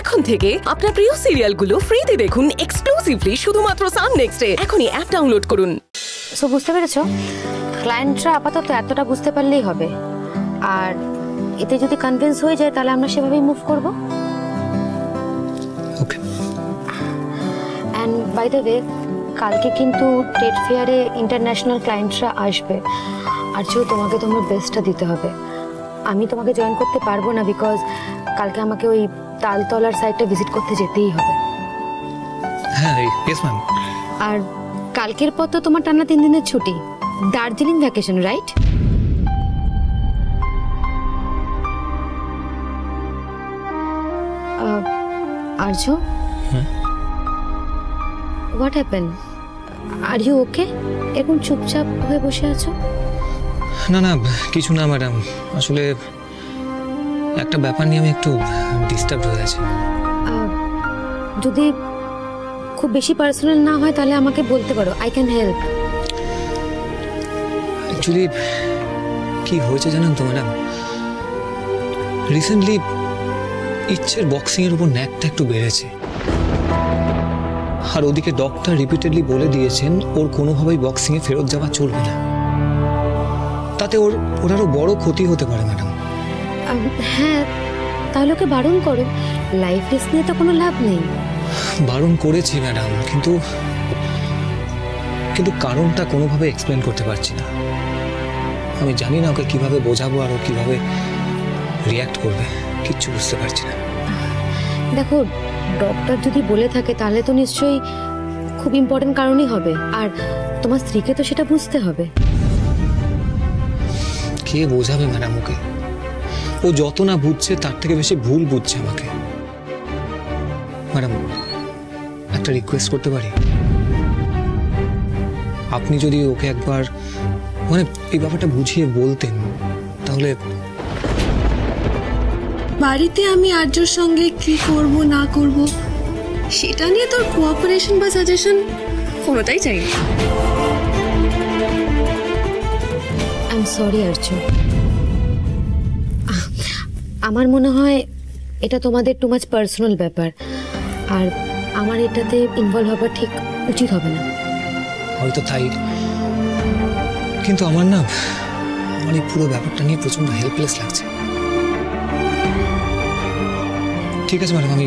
এখন থেকে আপনার প্রিয় সিরিয়ালগুলো ফ্রিতে দেখুন এক্সক্লুসিভলি শুধুমাত্র সান নেক্সটে এখনই অ্যাপ ডাউনলোড করুন। সো বুঝতে পেরেছ? ক্লায়েন্টরা আপাতত এতটা বুঝতে পারলেই হবে। আর এতে যদি কনভিন্স হয়ে যায় তাহলে আমরা সেভাবেই মুভ করব। Okay and by the way কালকে কিন্তু ট্রেড ফেয়ারে ইন্টারন্যাশনাল ক্লায়েন্টরা আসবে। আর চেয়েও তোমাকে তোমার বেস্টটা দিতে হবে। আমি তোমাকে জয়েন করতে পারব না বিকজ কালকে আমাকে ওই তালতলার সাইডটা ভিজিট করতে যেতেই হবে। হ্যাঁ ইয়েস ম্যাম আর কালকের পর তো তোমার টানা তিন দিনের ছুটি। Darjeeling vacation right Arya what happen are you okay এরকম চুপচাপ হয়ে বসে আছো? না না কিছু না ম্যাডাম আসলে একটা ব্যাপার নিয়ে আমি একটু ডিস্টার্ব হয়ে আছি। যদি খুব বেশি পার্সোনাল না হয় তাহলে আমাকে বলতে পারো আই ক্যান হেল্প অ্যাকচুয়ালি কি হয়েছে জানেন তো ম্যাডাম রিসেন্টলি ইচ্ছের বক্সিংয়ের উপর ন্যাকটা একটু বেড়েছে। আর ওদিকে ডক্টর রিপিটেডলি বলে দিয়েছেন ওর কোনোভাবেই বক্সিংয়ে ফেরত যাওয়া চলবে না। তাতে ওর ওর আরও বড় ক্ষতি হতে পারে ম্যাডাম হ্যাঁ তাহলে ওকে বারণ করো। লাইফ রিস্ক নিয়ে তো কোনো লাভ নেই। বারণ করেছি ম্যাডাম কিন্তু কিন্তু কারণটা কোনোভাবে এক্সপ্লেন করতে পারছি না। আমি জানি না ওকে কীভাবে বোঝাবো আর ও কীভাবে রিয়্যাক্ট করবে কিচ্ছু বুঝতে পারছি না। দেখো ডক্টর যদি বলে থাকে তাহলে তো নিশ্চয়ই খুব ইম্পর্টেন্ট কারণই হবে। আর তোমার স্ত্রীকে তো সেটা বুঝতে হবে। কে বোঝাবে ম্যাডাম ওকে? ও যত না বুঝছে তার থেকে বেশি ভুল বুঝছে আমাকে। ম্যাডাম একটা রিকোয়েস্ট করতে পারি? আপনি যদি ওকে একবার মানে এই ব্যাপারটা বুঝিয়ে বলতেন তাহলে বাড়িতে আমি আর্যর সঙ্গে কি করব না করব সেটা নিয়ে তোর কোঅপারেশন বা সাজেশন কোনোটাই চাই না। I am sorry Arya. আমার মনে হয় এটা তোমাদের টু মাচ পার্সোনাল ব্যাপার। আর আমার এটাতে ইনভলভ হওয়া ঠিক উচিত হবে না। হয়তো তাই। কিন্তু আমার না আমার এই পুরো ব্যাপারটা নিয়ে প্রচণ্ড হেল্পলেস লাগছে। ঠিক আছে ম্যাডাম আমি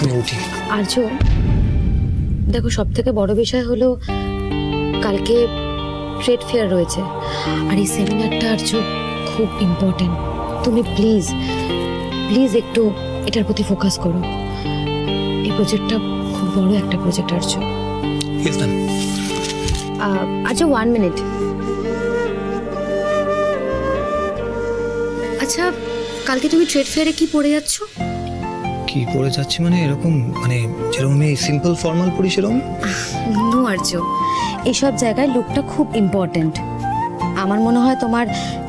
আমি উঠি। আর্য দেখো সব থেকে বড় বিষয় হলো কালকে ট্রেড ফেয়ার রয়েছে। আর এই সেমিনারটা আর্য খুব ইম্পর্টেন্ট তুমি প্লিজ প্লিজ একটু এটার প্রতি ফোকাস করো। এই প্রজেক্টটা খুব বড় একটা প্রজেক্ট আর্য। আচ্ছা ওয়ান মিনিট আচ্ছা কালকে তুমি ট্রেড ফেয়ারে কি পড়ে যাচ্ছ? কি পড়ে যাচ্ছি মানে এরকম মানে যেরকম আমি সিম্পল ফর্মাল পড়ি সেরকম? নো আর্য। এইসব জায়গায় লুকটা খুব ইম্পর্ট্যান্ট আমার মনে হয় তোমার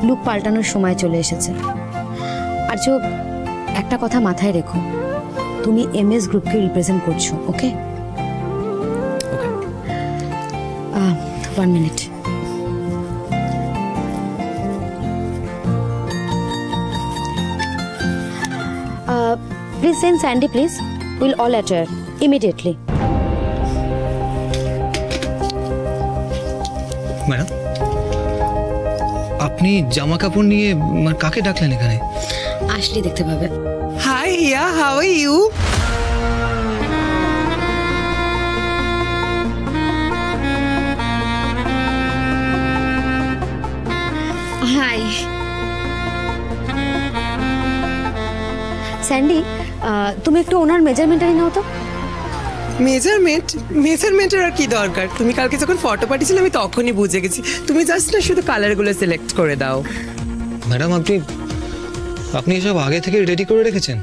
লুক পাল্টানোর সময় চলে এসেছে। আর্য একটা কথা মাথায় রেখো। তুমি এমএস গ্রুপকে রিপ্রেজেন্ট করছ okay? One minute please send Sandy please will all after immediately madam আপনি জামা কাপড় নিয়ে মানে কাকে ডাকলেন এখানে? আসলেই দেখতে পাবে। Hi, Hiya. How are you? Hi Sandy তুমি একটু ওনার মেজারমেন্টটা নাও তো। মেজারমেন্ট মেজারমেন্টের আর কি দরকার? তুমি কালকে যখন ফটো পাঠিয়েছিলে আমি তখনই বুঝে গেছি। তুমি জাস্ট না শুধু কালারগুলো সিলেক্ট করে দাও। ম্যাডাম আপনি আপনি এসব আগে থেকে রেডি করে রেখেছেন?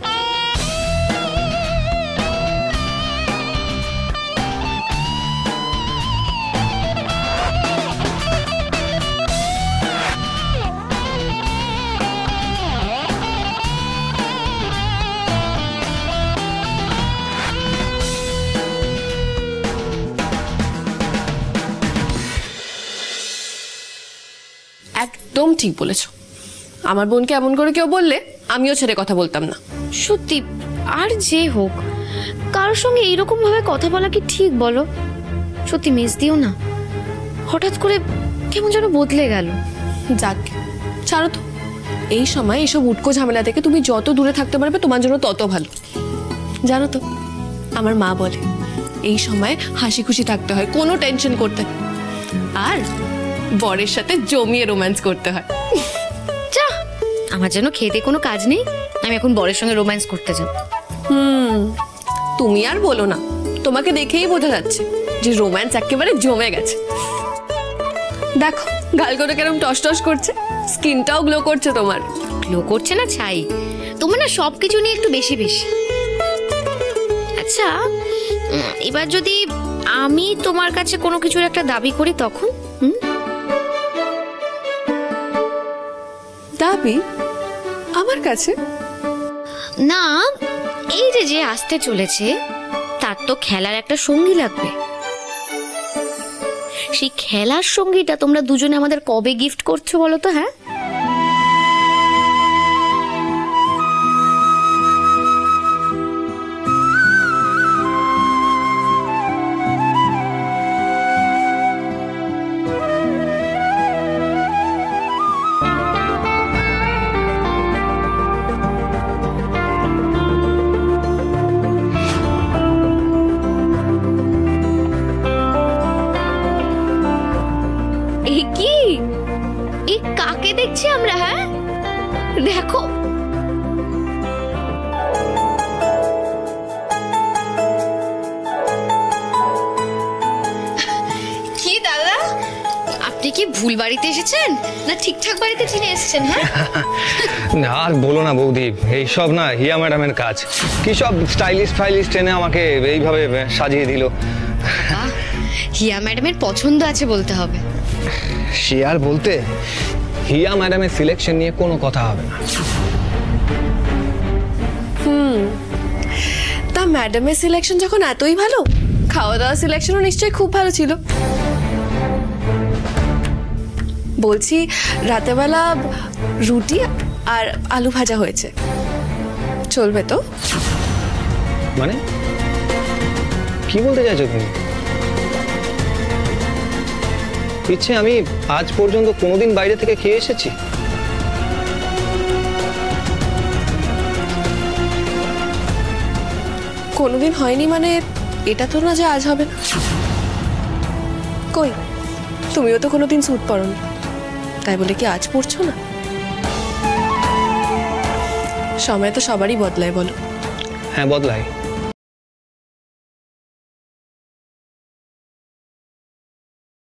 একদম ঠিক বলেছ। আমার বোনকে এমন করে কেউ বললে আমিও ছেড়ে কথা বলতাম না। সত্যি আর যে হোক কারোর সঙ্গে এইরকম ভাবে কথা বলা কি ঠিক বলো? সত্যি মিস দিও না। হঠাৎ করে কেমন যেন বদলে গেল। যাক ছাড়ো তো। এই সময় এসব উটকো ঝামেলা থেকে তুমি যত দূরে থাকতে পারবে তোমার জন্য তত ভালো। জানো তো আমার মা বলে এই সময় হাসি খুশি থাকতে হয় কোনো টেনশন করতে। আর বরের সাথে জমিয়ে রোম্যান্স করতে হয়। আমার যেন খেতে কোনো কাজ নেই আমি এখন বরের সঙ্গে রোম্যান্স করতে যাব। হুম তুমি আর বলো না তোমাকে দেখেই বোঝা যাচ্ছে যে রোম্যান্স একেবারে জমে গেছে। দেখো গালগুলো কেরম টস টস করছে স্কিনটাও গ্লো করছে তোমার। গ্লো করছে না ছাই? তোমার না সব কিছু নিয়ে একটু বেশি বেশি। আচ্ছা এবার যদি আমি তোমার কাছে কোনো কিছুর একটা দাবি করি তখন হুম? দাবি? আমার কাছে? না, এই যে যে আসতে চলেছে, তার তো খেলার একটা সঙ্গী লাগবে। সেই খেলার সঙ্গীটা তোমরা দুজনে আমাদের কবে গিফট করছ বলো তো হ্যাঁ? কাকে আমরা হ্যাঁ? দেখো। কি দাদা? আপনি কি ভুল বাড়িতে এসেছেন? না ঠিকঠাক বাড়িতে চিনে এসেছেন হ্যাঁ? না আর বলো না বৌদি এইসব না হিয়া ম্যাডামের কাজ। কি সব স্টাইলিশ ফাইলিশ এনে আমাকে এইভাবে সাজিয়ে দিল? বাহ, হিয়া ম্যাডামের পছন্দ আছে বলতে হবে। সে আর বলতে? হিয়া ম্যাডামের সিলেকশন নিয়ে কোনো কথা হবে না। হুম। তা ম্যাডামের সিলেকশন যখন এতই ভালো খাওয়া দাওয়া সিলেকশনও নিশ্চয়ই খুব ভালো ছিল। বলছি রাতেবেলা রুটি আর আলু ভাজা হয়েছে। চলবে তো? মানে? কি বলতে চাইছো তুমি? ইচ্ছে আমি আজ পর্যন্ত কোনোদিন বাইরে থেকে খেয়ে এসেছি? কোনোদিন হয়নি মানে এটা তো না যে আজ হবে? না কই? তুমিও তো কোনোদিন স্যুট পরনি। তাই বলে কি আজ পড়ছো না? সময় তো সবারই বদলায় বলো। হ্যাঁ বদলাই